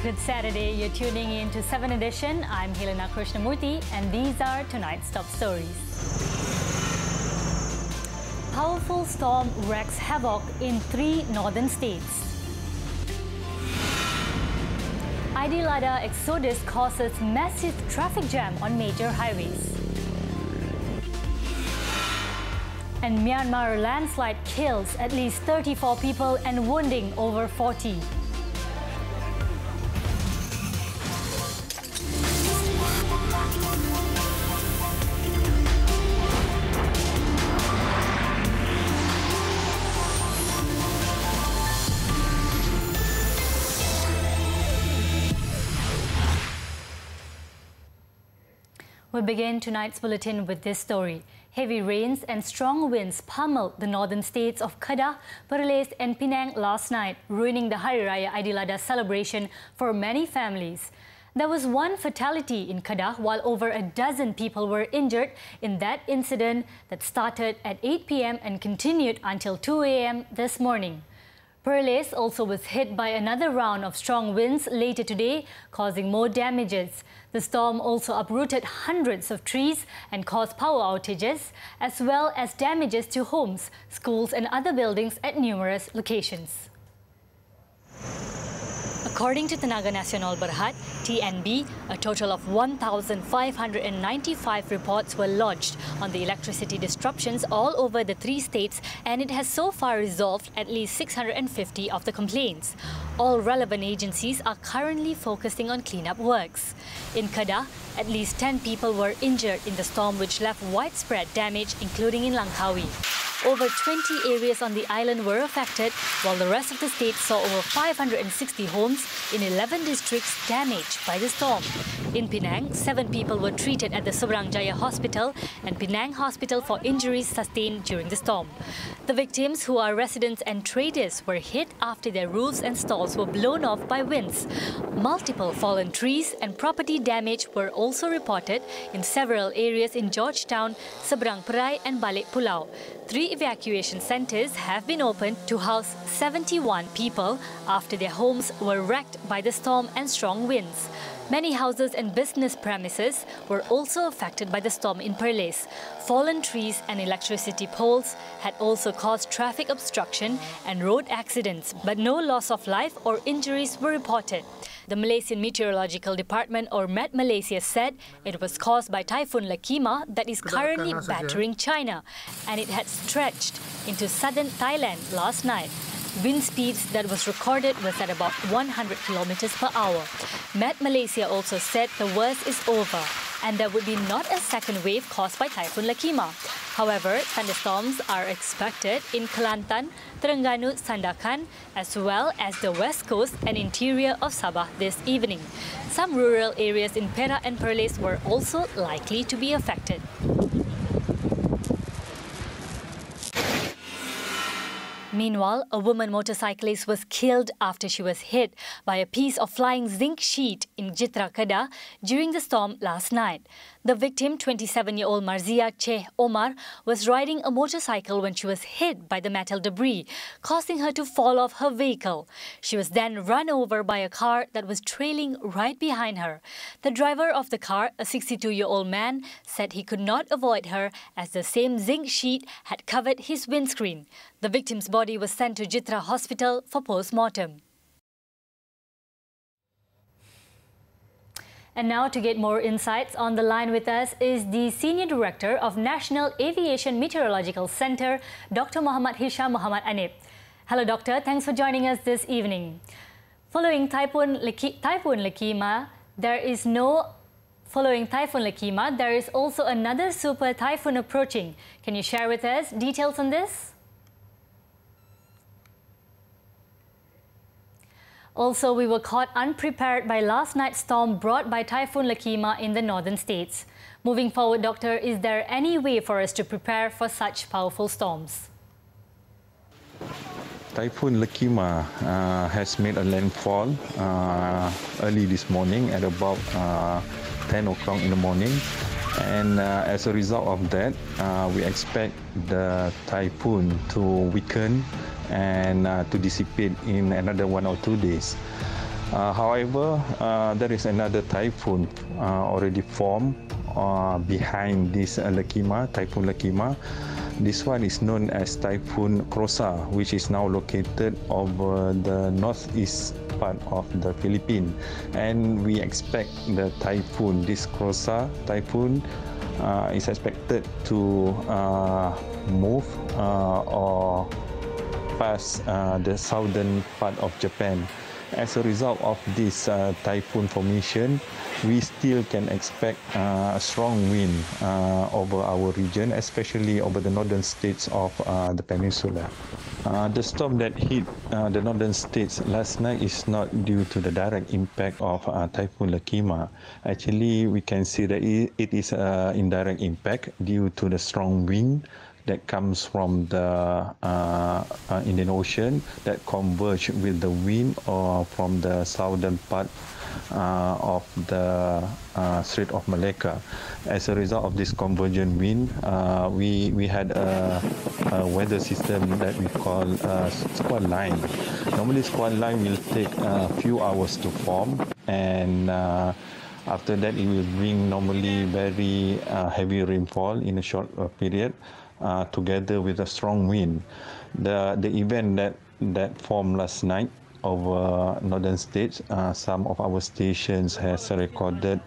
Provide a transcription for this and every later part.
Good Saturday. You're tuning in to 7 Edition. I'm Helena Krishnamurthy, and these are tonight's top stories. Powerful storm wreaks havoc in three northern states. Aidiladha exodus causes massive traffic jam on major highways. And Myanmar landslide kills at least 34 people and wounding over 40. We begin tonight's bulletin with this story. Heavy rains and strong winds pummeled the northern states of Kedah, Perlis and Penang last night, ruining the Hari Raya Aidiladha celebration for many families. There was one fatality in Kedah while over a dozen people were injured in that incident that started at 8 p.m. and continued until 2 a.m. this morning. Perlis also was hit by another round of strong winds later today, causing more damages. The storm also uprooted hundreds of trees and caused power outages, as well as damages to homes, schools and other buildings at numerous locations. According to Tenaga Nasional Berhad, TNB, a total of 1,595 reports were lodged on the electricity disruptions all over the three states and it has so far resolved at least 650 of the complaints. All relevant agencies are currently focusing on cleanup works. In Kedah, at least 10 people were injured in the storm which left widespread damage including in Langkawi. Over 20 areas on the island were affected, while the rest of the state saw over 560 homes in 11 districts damaged by the storm. In Penang, seven people were treated at the Seberang Jaya Hospital and Penang Hospital for injuries sustained during the storm. The victims, who are residents and traders, were hit after their roofs and stalls were blown off by winds. Multiple fallen trees and property damage were also reported in several areas in Georgetown, Seberang Perai and Balik Pulau. Three evacuation centers have been opened to house 71 people after their homes were wrecked by the storm and strong winds. Many houses and business premises were also affected by the storm in Perlis. Fallen trees and electricity poles had also caused traffic obstruction and road accidents, but no loss of life or injuries were reported. The Malaysian Meteorological Department or Met Malaysia said it was caused by Typhoon Lekima that is currently battering China and it had stretched into southern Thailand last night. Wind speeds that was recorded was at about 100 kilometers per hour. Met Malaysia also said the worst is over and there would be not a second wave caused by Typhoon Lekima. However, thunderstorms are expected in Kelantan, Terengganu, Sandakan, as well as the west coast and interior of Sabah this evening. Some rural areas in Perak and Perlis were also likely to be affected. Meanwhile, a woman motorcyclist was killed after she was hit by a piece of flying zinc sheet in Jitra Kedah during the storm last night. The victim, 27-year-old Marzia Che Omar, was riding a motorcycle when she was hit by the metal debris, causing her to fall off her vehicle. She was then run over by a car that was trailing right behind her. The driver of the car, a 62-year-old man, said he could not avoid her as the same zinc sheet had covered his windscreen. The victim's body was sent to Jitra Hospital for post-mortem. And now to get more insights on the line with us is the Senior Director of National Aviation Meteorological Center, Dr. Muhammad Hisham Muhammad Anip. Hello, Doctor. Thanks for joining us this evening. Following Typhoon, Laki Typhoon Lekima, there is no Following Typhoon Lekima, there is also another super typhoon approaching. Can you share with us details on this? Also, we were caught unprepared by last night's storm brought by Typhoon Lekima in the northern states. Moving forward, Doctor, is there any way for us to prepare for such powerful storms? Typhoon Lekima uh, has made a landfall uh, early this morning at about uh, 10 o'clock in the morning. And uh, as a result of that, uh, we expect the typhoon to weaken and uh, to dissipate in another one or two days. Uh, however, uh, there is another typhoon uh, already formed uh, behind this uh, Lekima, Typhoon Lekima. This one is known as Typhoon Krosa, which is now located over the northeast part of the Philippines. And we expect the typhoon, this Krosa typhoon, uh, is expected to uh, move uh, or pass uh, the southern part of Japan. As a result of this uh, typhoon formation, we still can expect uh, a strong wind uh, over our region, especially over the northern states of uh, the peninsula. Uh, the storm that hit uh, the northern states last night is not due to the direct impact of Typhoon Lekima. Actually, we can see that it is an indirect impact due to the strong wind that comes from the uh, uh, Indian Ocean that converge with the wind or from the southern part uh, of the uh, Strait of Malacca. As a result of this convergent wind, uh, we we had a, a, weather system that we call uh, squall line. Normally, squall line will take a few hours to form, and uh, after that, it will bring normally very uh, heavy rainfall in a short uh, period uh, together with a strong wind. The, the event that, that formed last night over northern states, uh, some of our stations has recorded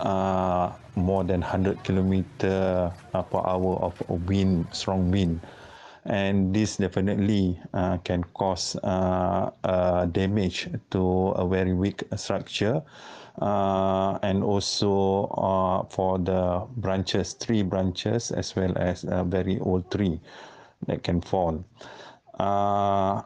uh, more than 100 kilometer uh, per hour of wind, strong wind. And this definitely uh, can cause uh, damage to a very weak structure uh, and also uh, for the branches, tree branches, as well as a very old tree that can fall. Uh,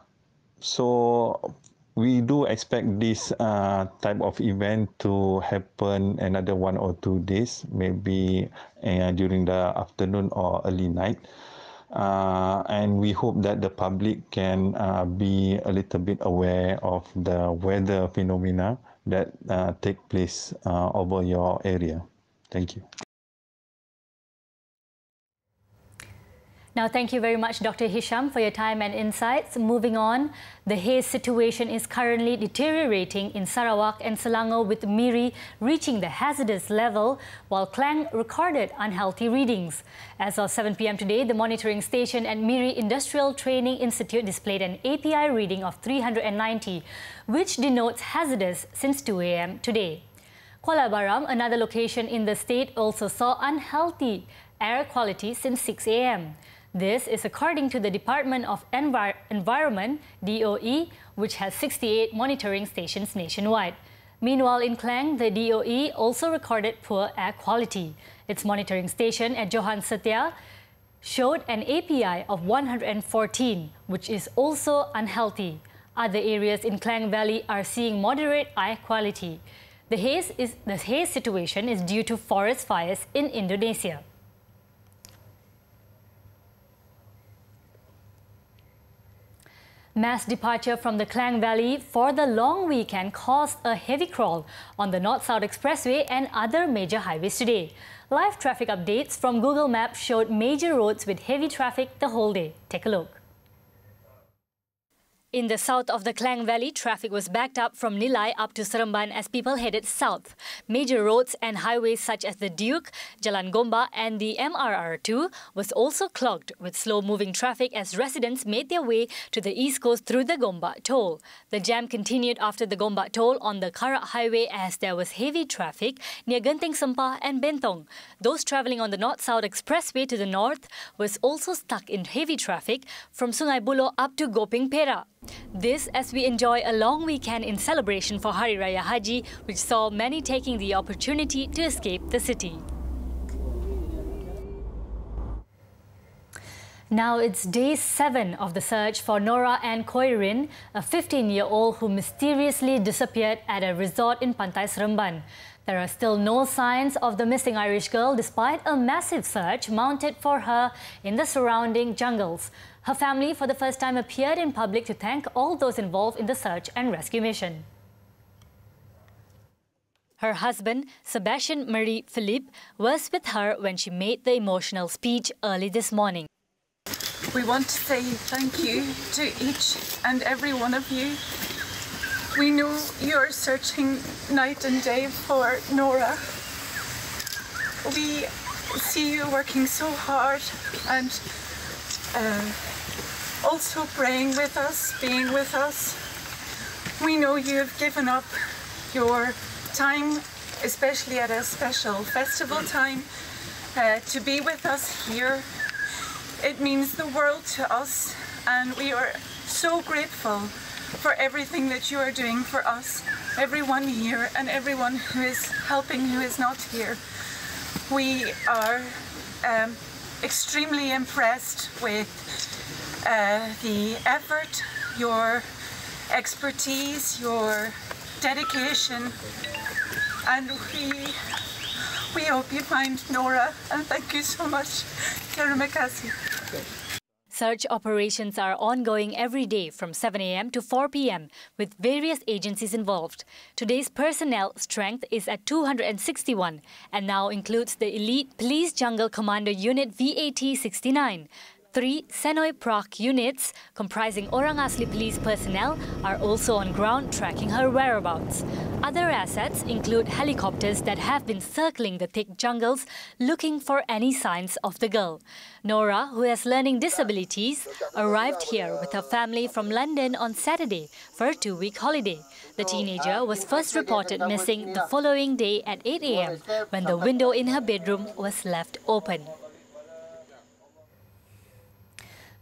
so we do expect this uh, type of event to happen another one or two days, maybe uh, during the afternoon or early night. Uh, and we hope that the public can uh, be a little bit aware of the weather phenomena that uh, take place uh, over your area. Thank you. Now, thank you very much, Dr. Hisham, for your time and insights. Moving on, the haze situation is currently deteriorating in Sarawak and Selangor with Miri reaching the hazardous level, while Klang recorded unhealthy readings. As of 7 p.m. today, the monitoring station at Miri Industrial Training Institute displayed an API reading of 390, which denotes hazardous since 2 a.m. today. Kuala Baram, another location in the state, also saw unhealthy air quality since 6 a.m. This is according to the Department of Envir Environment, DOE, which has 68 monitoring stations nationwide. Meanwhile, in Klang, the DOE also recorded poor air quality. Its monitoring station at Johan Setia showed an API of 114, which is also unhealthy. Other areas in Klang Valley are seeing moderate air quality. The haze, is, the haze situation is due to forest fires in Indonesia. Mass departure from the Klang Valley for the long weekend caused a heavy crawl on the North-South Expressway and other major highways today. Live traffic updates from Google Maps showed major roads with heavy traffic the whole day. Take a look. In the south of the Klang Valley, traffic was backed up from Nilai up to Seremban as people headed south. Major roads and highways such as the Duke, Jalan Gombak and the MRR2 was also clogged with slow-moving traffic as residents made their way to the east coast through the Gombak toll. The jam continued after the Gombak toll on the Karak Highway as there was heavy traffic near Genting Sempah and Bentong. Those travelling on the North-South Expressway to the north was also stuck in heavy traffic from Sungai Buloh up to Gopeng Perak. This as we enjoy a long weekend in celebration for Hari Raya Haji, which saw many taking the opportunity to escape the city. Now it's day seven of the search for Nora Anne Quoirin, a 15-year-old who mysteriously disappeared at a resort in Pantai Seremban. There are still no signs of the missing Irish girl despite a massive search mounted for her in the surrounding jungles. Her family for the first time appeared in public to thank all those involved in the search and rescue mission. Her husband, Sebastian Marie Philippe, was with her when she made the emotional speech early this morning. We want to say thank you to each and every one of you We know you're searching night and day for Nora. We see you working so hard and uh, also praying with us, being with us. We know you have given up your time, especially at a special festival time, uh, to be with us here. It means the world to us, and we are so grateful for everything that you are doing for us, everyone here, and everyone who is helping who is not here. We are um, extremely impressed with uh, the effort, your expertise, your dedication, and we we hope you find Nora. And thank you so much, Karamakasi. Search operations are ongoing every day from 7 a.m. to 4 p.m. with various agencies involved. Today's personnel strength is at 261 and now includes the elite Police Jungle Commando Unit VAT 69. Three Senoi Praaq units, comprising Orang Asli police personnel, are also on ground tracking her whereabouts. Other assets include helicopters that have been circling the thick jungles looking for any signs of the girl. Nora, who has learning disabilities, arrived here with her family from London on Saturday for a two-week holiday. The teenager was first reported missing the following day at 8 a.m. when the window in her bedroom was left open.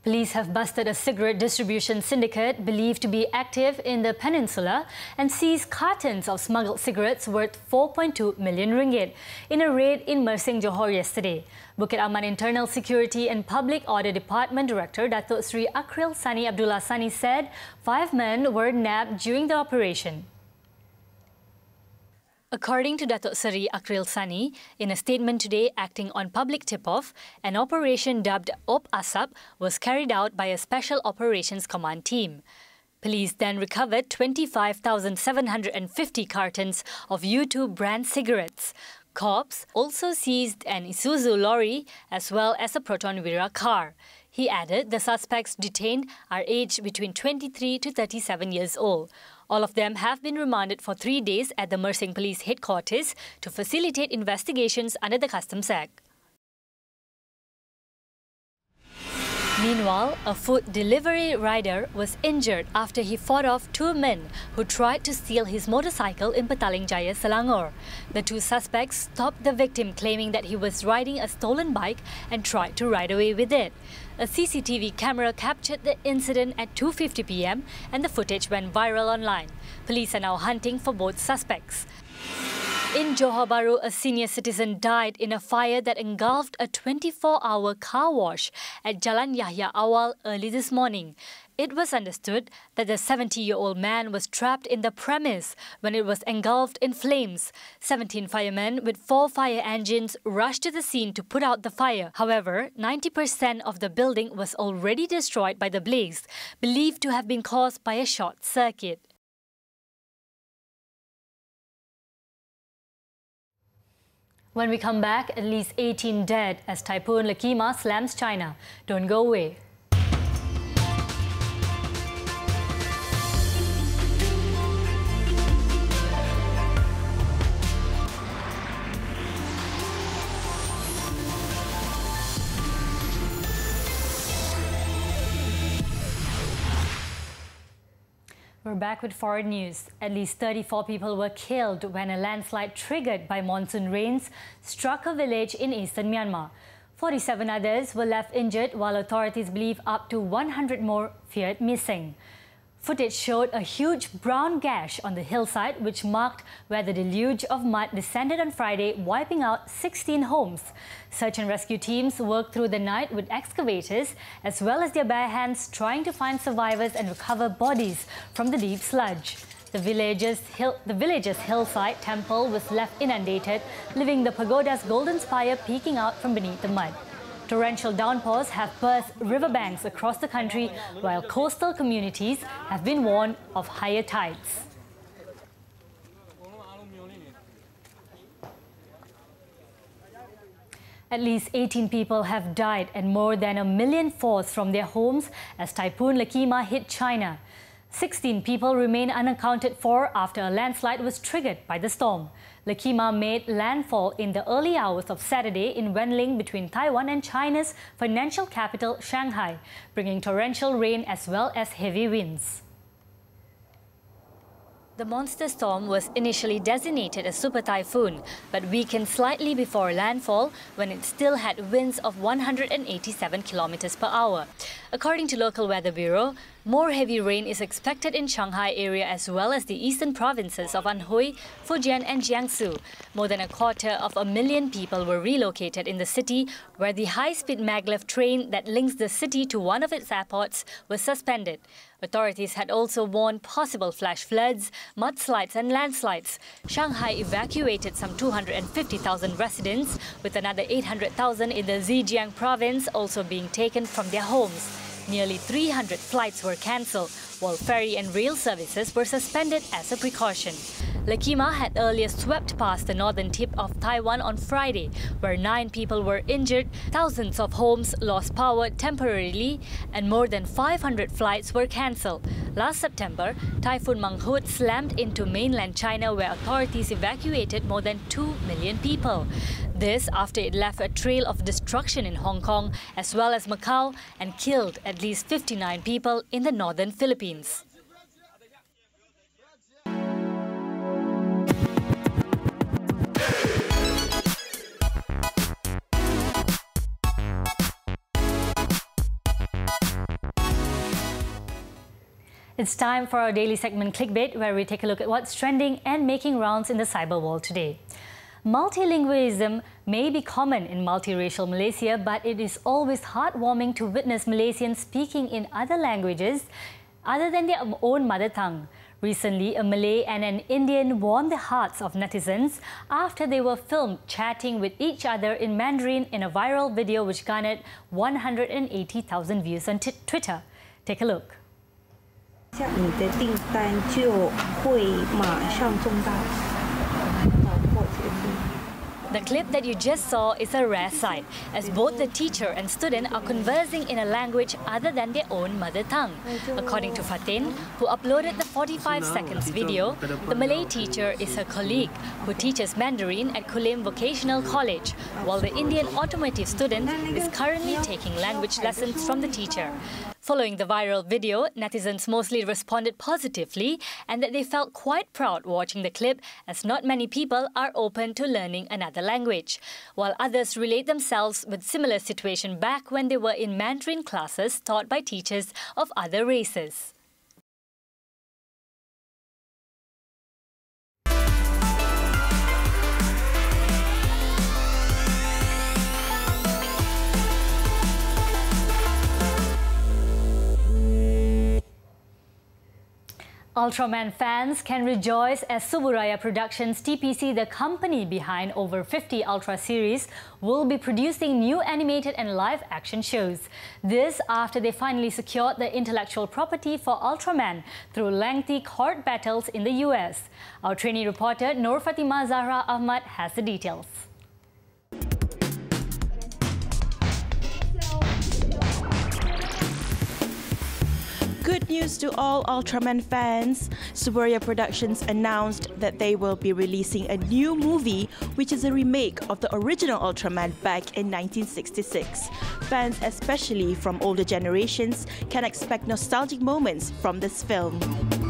Police have busted a cigarette distribution syndicate believed to be active in the peninsula and seized cartons of smuggled cigarettes worth 4.2 million ringgit in a raid in Mersing, Johor yesterday. Bukit Aman Internal Security and Public Order Department Director Datuk Sri Acryl Sani Abdullah Sani said five men were nabbed during the operation. According to Datuk Seri Acryl Sani, in a statement today acting on public tip-off, an operation dubbed Op Asap was carried out by a Special Operations Command team. Police then recovered 25,750 cartons of U2 brand cigarettes. Cops also seized an Isuzu lorry as well as a Proton Wira car. He added the suspects detained are aged between 23 to 37 years old. All of them have been remanded for three days at the Mersing Police Headquarters to facilitate investigations under the Customs Act. Meanwhile, a food delivery rider was injured after he fought off two men who tried to steal his motorcycle in Petaling Jaya, Selangor. The two suspects stopped the victim claiming that he was riding a stolen bike and tried to ride away with it. A CCTV camera captured the incident at 2.50 pm and the footage went viral online. Police are now hunting for both suspects. In Johor Bahru, a senior citizen died in a fire that engulfed a 24-hour car wash at Jalan Yahya Awal early this morning. It was understood that the 70-year-old man was trapped in the premise when it was engulfed in flames. 17 firemen with four fire engines rushed to the scene to put out the fire. However, 90% of the building was already destroyed by the blaze, believed to have been caused by a short circuit. When we come back, at least 18 dead as Typhoon Lekima slams China. Don't go away. Back with foreign news. At least 34 people were killed when a landslide triggered by monsoon rains struck a village in eastern Myanmar. 47 others were left injured while authorities believe up to 100 more feared missing. Footage showed a huge brown gash on the hillside which marked where the deluge of mud descended on Friday, wiping out 16 homes. Search and rescue teams worked through the night with excavators as well as their bare hands trying to find survivors and recover bodies from the deep sludge. The village's, hill, the village's hillside temple was left inundated, leaving the pagoda's golden spire peeking out from beneath the mud. Torrential downpours have burst riverbanks across the country, while coastal communities have been warned of higher tides. At least 18 people have died and more than a million forced from their homes as Typhoon Lekima hit China. 16 people remain unaccounted for after a landslide was triggered by the storm. Lekima made landfall in the early hours of Saturday in Wenling between Taiwan and China's financial capital, Shanghai, bringing torrential rain as well as heavy winds. The monster storm was initially designated a super typhoon, but weakened slightly before landfall when it still had winds of 187 kilometers per hour. According to local weather bureau, more heavy rain is expected in Shanghai area as well as the eastern provinces of Anhui, Fujian and Jiangsu. More than a quarter of a million people were relocated in the city where the high-speed maglev train that links the city to one of its airports was suspended. Authorities had also warned possible flash floods, mudslides and landslides. Shanghai evacuated some 250,000 residents, with another 800,000 in the Zhejiang province also being taken from their homes. Nearly 300 flights were cancelled, while ferry and rail services were suspended as a precaution. Lekima had earlier swept past the northern tip of Taiwan on Friday, where nine people were injured, thousands of homes lost power temporarily, and more than 500 flights were cancelled. Last September, Typhoon Mangkhut slammed into mainland China where authorities evacuated more than 2 million people. This after it left a trail of destruction in Hong Kong as well as Macau and killed at least 59 people in the northern Philippines. It's time for our daily segment Clickbait, where we take a look at what's trending and making rounds in the cyber world today. Multilingualism may be common in multiracial Malaysia, but it is always heartwarming to witness Malaysians speaking in other languages other than their own mother tongue. Recently, a Malay and an Indian won the hearts of netizens after they were filmed chatting with each other in Mandarin in a viral video which garnered 180,000 views on Twitter. Take a look. 你的订单就会马上送到。 the clip that you just saw is a rare sight, as both the teacher and student are conversing in a language other than their own mother tongue. According to Fatin, who uploaded the 45 seconds video, the Malay teacher is her colleague, who teaches Mandarin at Kulim Vocational College, while the Indian automotive student is currently taking language lessons from the teacher. Following the viral video, netizens mostly responded positively and that they felt quite proud watching the clip as not many people are open to learning another language, while others relate themselves with similar situation back when they were in Mandarin classes taught by teachers of other races. Ultraman fans can rejoice as Tsuburaya Productions TPC, the company behind over 50 Ultra series, will be producing new animated and live action shows. This after they finally secured the intellectual property for Ultraman through lengthy court battles in the US. Our trainee reporter Nur Fatima Zahra Ahmad has the details. News to all Ultraman fans. Tsuburaya Productions announced that they will be releasing a new movie, which is a remake of the original Ultraman back in 1966. Fans, especially from older generations, can expect nostalgic moments from this film.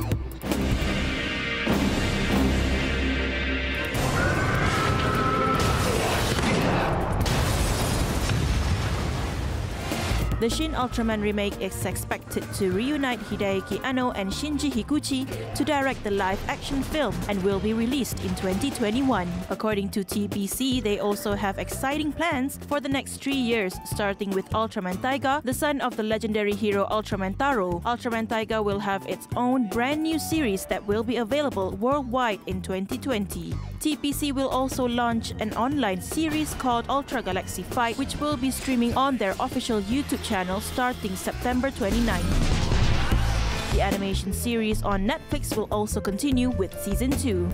The Shin Ultraman remake is expected to reunite Hideaki Anno and Shinji Higuchi to direct the live-action film and will be released in 2021. According to TPC, they also have exciting plans for the next three years, starting with Ultraman Taiga, the son of the legendary hero Ultraman Taro. Ultraman Taiga will have its own brand new series that will be available worldwide in 2020. TPC will also launch an online series called Ultra Galaxy Fight, which will be streaming on their official YouTube channel starting September 29. The animation series on Netflix will also continue with season 2.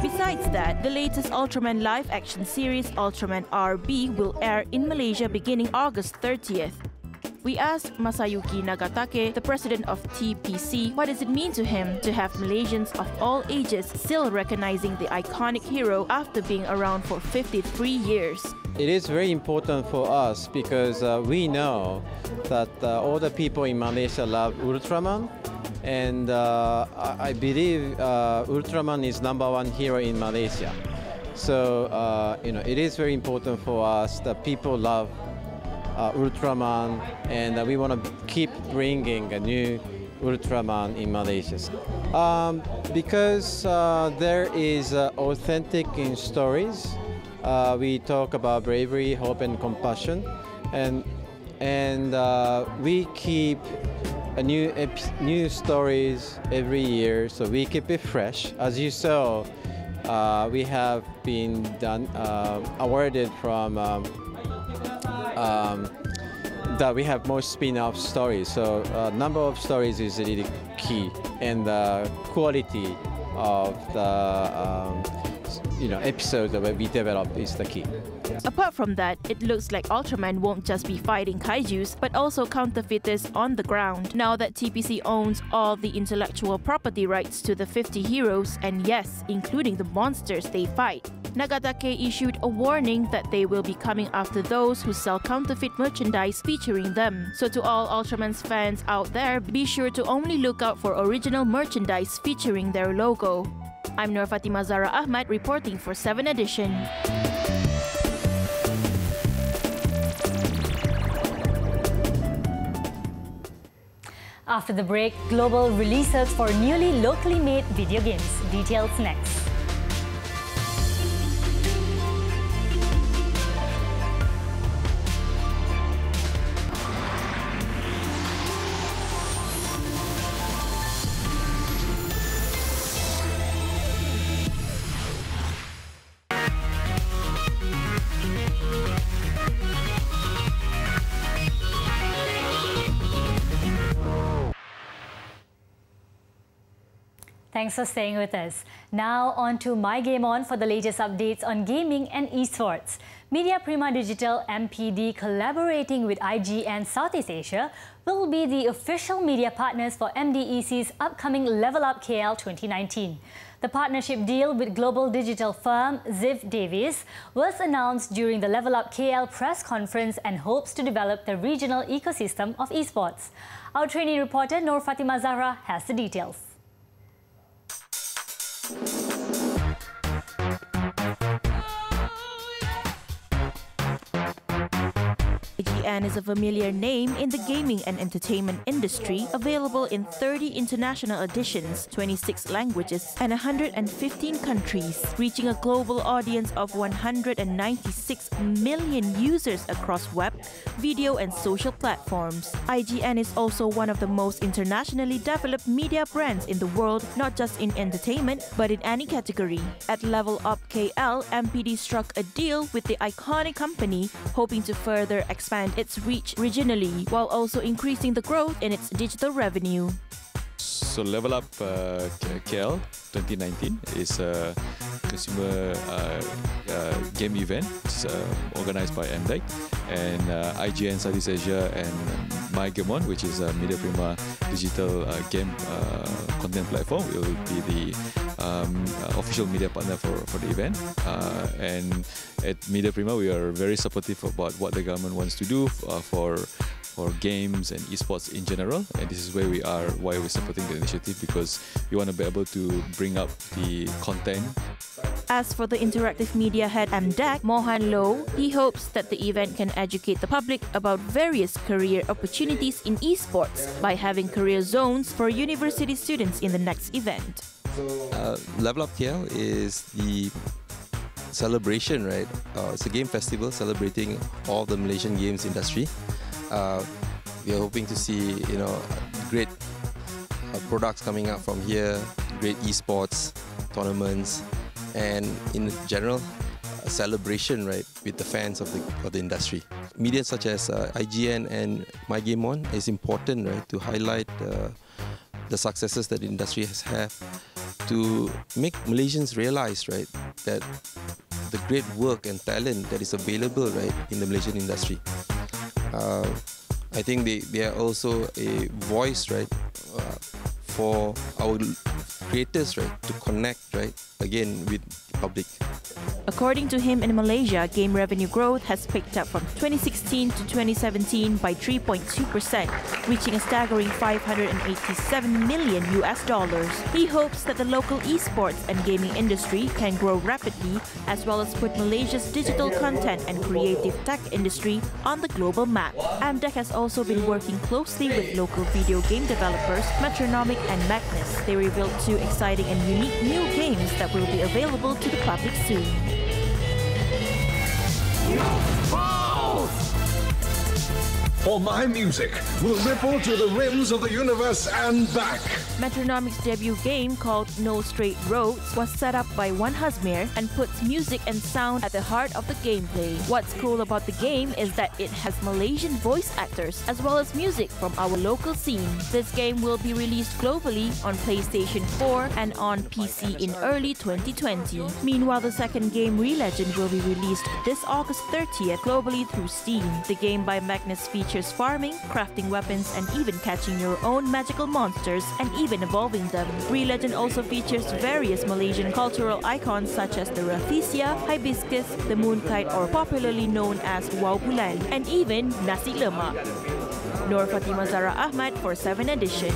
Besides that, the latest Ultraman live action series Ultraman RB will air in Malaysia beginning August 30th. We asked Masayuki Nagatake, the president of TPC, what does it mean to him to have Malaysians of all ages still recognizing the iconic hero after being around for 53 years. It is very important for us because uh, we know that uh, all the people in Malaysia love Ultraman, and uh, I believe uh, Ultraman is number one hero in Malaysia. So uh, you know, it is very important for us that people love Ultraman, and we want to keep bringing a new Ultraman in Malaysia. Um, because there is authentic in stories uh, we talk about bravery, hope, and compassion, and and uh, we keep a new new stories every year, so we keep it fresh. As you saw, uh, we have been done uh, awarded from. Um, um, that we have more spin-off stories. So uh, number of stories is really key, and the quality of the um, you know episodes that we develop is the key. Apart from that, it looks like Ultraman won't just be fighting kaijus, but also counterfeiters on the ground. Now that TPC owns all the intellectual property rights to the 50 heroes, and yes, including the monsters they fight. Nagatake issued a warning that they will be coming after those who sell counterfeit merchandise featuring them. So to all Ultraman's fans out there, be sure to only look out for original merchandise featuring their logo. I'm Nur Fatima Zara Ahmad reporting for 7 Edition. After the break, global releases for newly locally made video games. Details next. Thanks for staying with us. Now on to My Game On for the latest updates on gaming and esports. Media Prima Digital MPD collaborating with IGN Southeast Asia will be the official media partners for MDEC's upcoming Level Up KL 2019. The partnership deal with global digital firm Ziff Davis was announced during the Level Up KL press conference and hopes to develop the regional ecosystem of esports. Our training reporter Nur Fatima Zahra has the details. Thank you. IGN is a familiar name in the gaming and entertainment industry, available in 30 international editions, 26 languages, and 115 countries, reaching a global audience of 196 million users across web, video, and social platforms. IGN is also one of the most internationally developed media brands in the world, not just in entertainment, but in any category. At Level Up KL, MPD struck a deal with the iconic company, hoping to further expand expand its reach regionally while also increasing the growth in its digital revenue. So Level Up uh, KL 2019 is a consumer uh, uh, game event. It's uh, organized by MDEC and uh, IGN Southeast Asia and My Game On, which is a Media Prima digital uh, game content platform, will be the um, uh, official media partner for, for the event. Uh, and at Media Prima, we are very supportive about what the government wants to do uh, for for games and esports in general. And this is where we are, why we're supporting the initiative, because we want to be able to bring up the content. As for the interactive media head MDEC, Mohan Low, he hopes that the event can educate the public about various career opportunities in esports by having career zones for university students in the next event. Uh, Level Up KL is the celebration, right? Uh, it's a game festival celebrating all the Malaysian games industry uh, we are hoping to see you know great uh, products coming out from here, great esports tournaments, and in general, celebration right with the fans of the of the industry. Media such as uh, IGN and My Game On is important right to highlight uh, the successes that the industry has had to make Malaysians realize right that the great work and talent that is available right in the Malaysian industry. Uh, I think they, they are also a voice, right, uh, for our creators, right, to connect, right, again with the public. According to him, in Malaysia, game revenue growth has picked up from 2016 to 2017 by 3.2%, reaching a staggering 587 million US dollars. He hopes that the local esports and gaming industry can grow rapidly, as well as put Malaysia's digital content and creative tech industry on the global map. MDEC has also been working closely with local video game developers Metronomik and Magnus. They revealed two exciting and unique new games that will be available to the public soon. Não! For my music will ripple to the rims of the universe and back. Metronomik's debut game called No Straight Roads was set up by Wan Hazmer and puts music and sound at the heart of the gameplay. What's cool about the game is that it has Malaysian voice actors as well as music from our local scene. This game will be released globally on PlayStation 4 and on PC in early 2020. Meanwhile, the second game, Relegend, will be released this August 30th globally through Steam. The game by Magnus features farming, crafting weapons, and even catching your own magical monsters and even evolving them. Relegend also features various Malaysian cultural icons such as the rafflesia, hibiscus, the moonkite, or popularly known as Wau Bulan, and even nasi lemak. Nur Fatima Zara Ahmad for 7 Edition.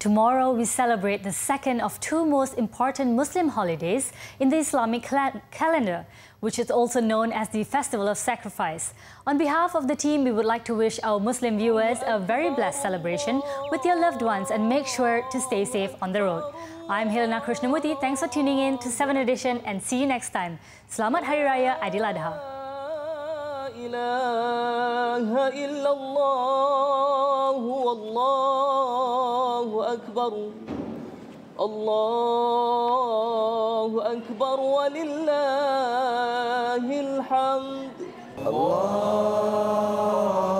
Tomorrow, we celebrate the second of two most important Muslim holidays in the Islamic calendar, which is also known as the Festival of Sacrifice. On behalf of the team, we would like to wish our Muslim viewers a very blessed celebration with your loved ones and make sure to stay safe on the road. I'm Helena Krishnamurthy. Thanks for tuning in to 7 Edition and see you next time. Selamat Hari Raya Aidil Adha. إله إلا الله والله أكبر. الله أكبر ولله الحمد. الله